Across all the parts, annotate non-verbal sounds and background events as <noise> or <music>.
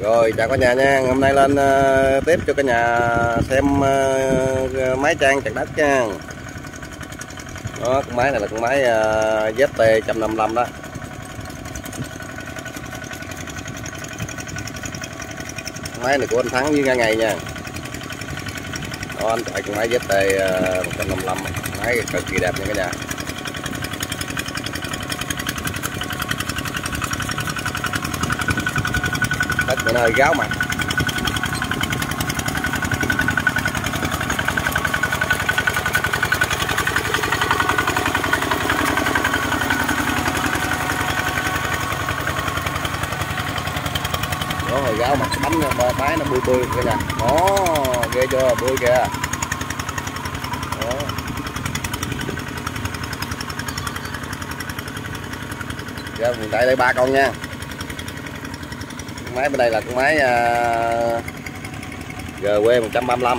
Rồi chào cả nhà nha, hôm nay lên uh, tiếp cho cả nhà xem uh, máy trang chặt đất nha. Đó, con máy này là con máy uh, ZT 155 đó. Con máy này của anh Thắng với ngay Ngày nha. Đó, anh chạy con máy ZT uh, 155, máy cực kỳ đẹp nha cả nhà. Nơi mình hơi gáo mặt đó, hồi gáo mặt bánh máy nó bươi bươi kìa nè. Đó, ghê chưa? Bươi kìa. Ra giờ mình tại đây ba con nha máy bên đây là con máy uh, GW 135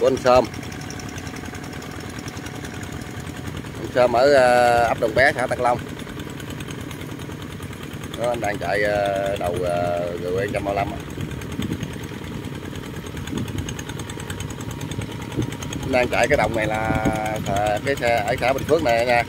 của anh Sơm. Anh Sơm ở uh, ấp Đồng Bé xã Tân Long. Đó, anh đang chạy uh, đầu uh, GW 135 anh đang chạy cái đồng này là à, cái xe ở xã Bình Phước này nha.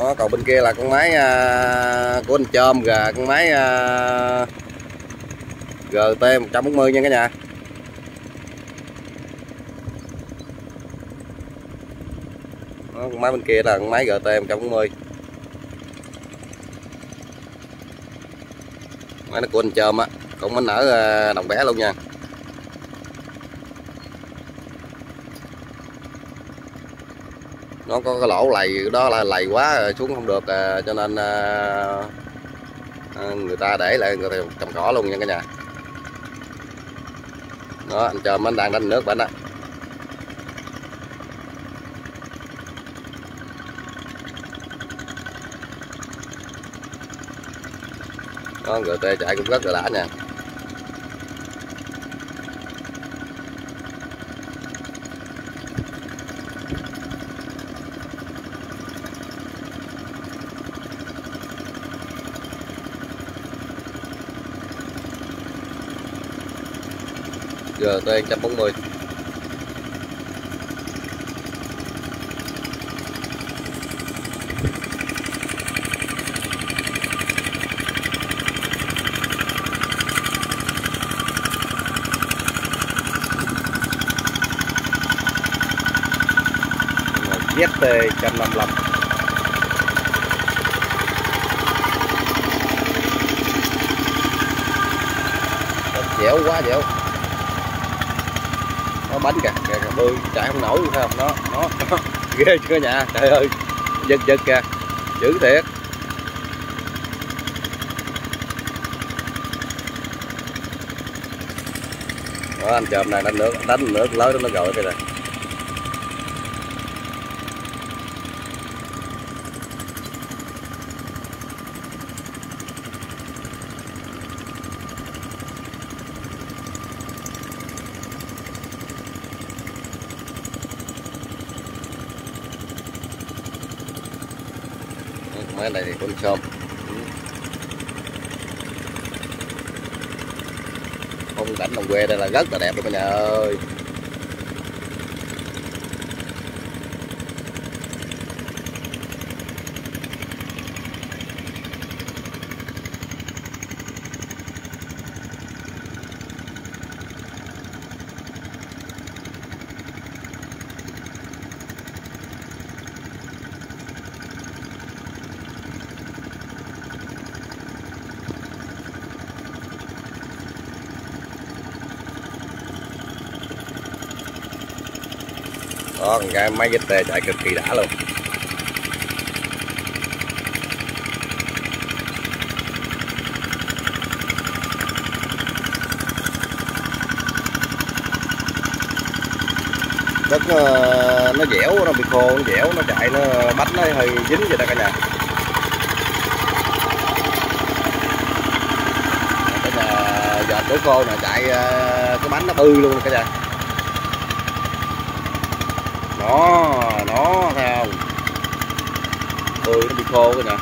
Đó, còn bên kia là con máy uh, của anh Chôm gà con máy uh, GT 140 nha cả nhà. Đó, con máy bên kia là con máy GT 140 máy nó của anh Chôm á cũng anh ở đồng bé luôn nha. Nó có cái lỗ lầy đó là lầy quá xuống không được à, cho nên à, à, người ta để lại người ta trồng cỏ luôn nha cả nhà. Đó anh chờ anh đang đánh nước bệnh á đó tê chạy cũng rất là đã nha. GT 140 ZT 155 dẻo quá dẻo nó bánh kìa kìa, kìa bơi chạy không nổi luôn không? Nó nó, <laughs> ghê chưa nhà? Trời ơi giật giật kìa dữ thiệt. Đó anh chồm này đánh nước đánh nước lớn nó gọi cái này. Máy này thì con chôm. Phong cảnh đồng quê đây là rất là đẹp đó cả nhà ơi. Đó cái máy dít tê chạy cực kỳ đã luôn. Đất nó, nó dẻo nó bị khô nó dẻo nó chạy nó bánh nó hơi dính vậy đó cả nhà. Cái là giờ tối khô nè chạy ờ, cái bánh nó bư luôn cả nhà đó nó thấy không? Tươi nó bị khô rồi nè.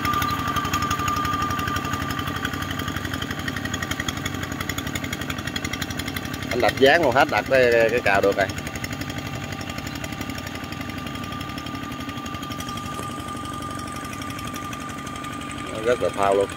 Anh đặt dán luôn hết đặt cái, cái cào được này rất là phao luôn.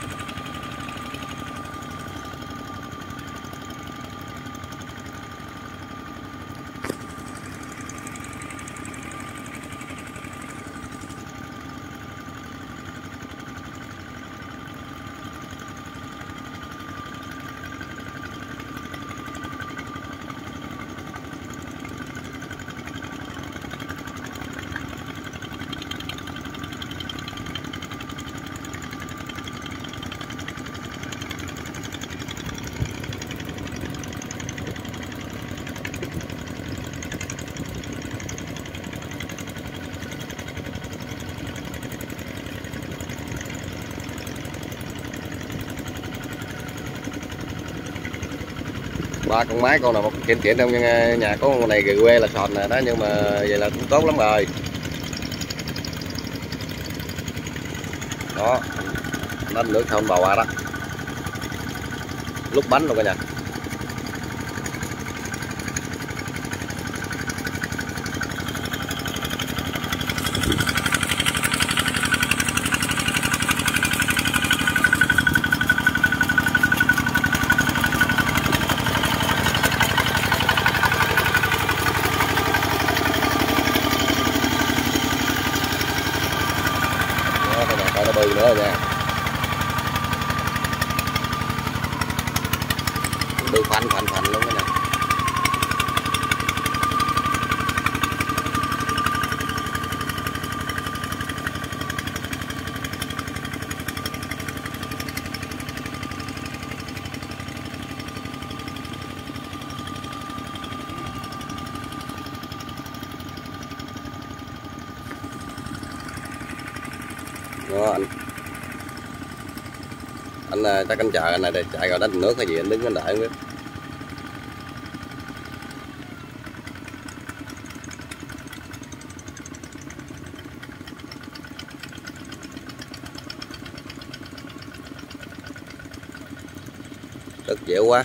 Ba con máy con nào một kiện kiện trong nhà có con này quê là sọt nè đó nhưng mà vậy là cũng tốt lắm rồi đó đánh nước không bầu qua đó lúc bánh luôn cả nhà đó cả nhà coi nó bự nữa rồi nha bự phanh phanh phanh luôn cái này đó, anh. Anh à, chắc anh chờ anh này để chạy vào đánh nước hay gì, anh đứng anh đợi không biết. Rất dễ quá.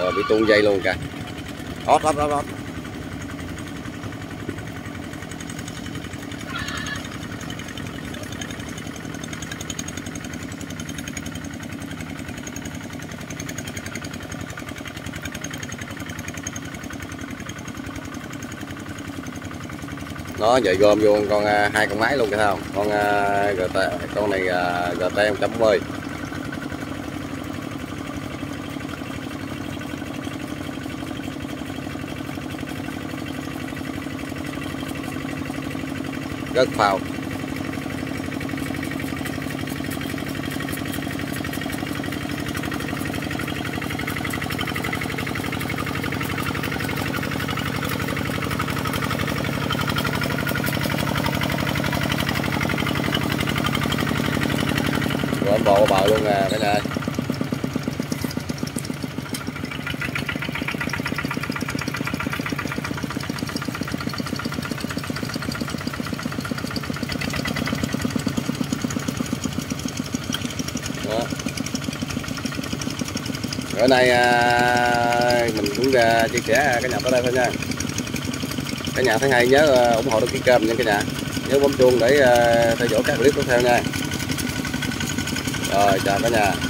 Rồi bị tuôn dây luôn kìa. Ót ót ót ót nó vậy gom vô con à, hai con máy luôn kìa không? Con uh, gt con này uh, gt 140 rất phao rồi em bò bờ luôn à cái này. Đó bữa nay à, mình cũng à, chia sẻ cái nhà tới đây thôi nha. Cái nhà thấy hay nhớ à, ủng hộ đăng ký kênh nha cả nhà. Nhớ bấm chuông để à, theo dõi các clip tiếp theo nha. Rồi chào cả nhà.